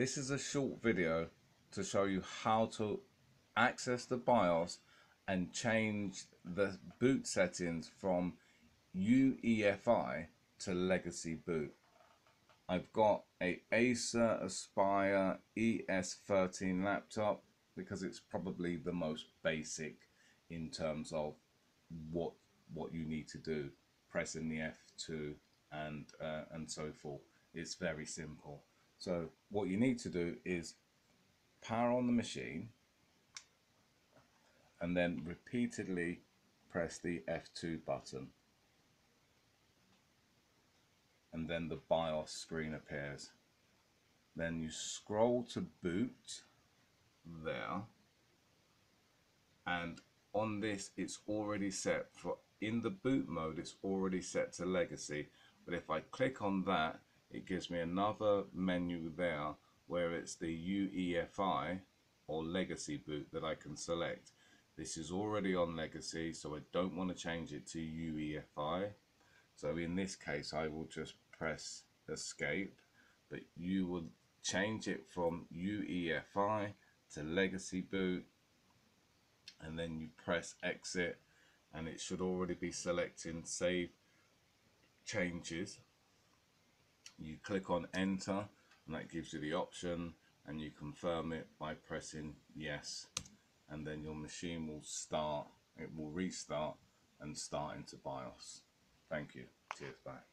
This is a short video to show you how to access the BIOS and change the boot settings from UEFI to legacy boot. I've got a Acer Aspire ES13 laptop because it's probably the most basic in terms of what what you need to do pressing the F2 and uh, and so forth it's very simple so what you need to do is power on the machine and then repeatedly press the F2 button. And then the BIOS screen appears. Then you scroll to boot there. And on this it's already set for in the boot mode it's already set to legacy. But if I click on that it gives me another menu there where it's the UEFI or legacy boot that I can select. This is already on legacy so I don't want to change it to UEFI so in this case I will just press escape but you will change it from UEFI to legacy boot and then you press exit and it should already be selecting save changes you click on enter and that gives you the option and you confirm it by pressing yes. And then your machine will start it will restart and start into BIOS. Thank you. Cheers. Bye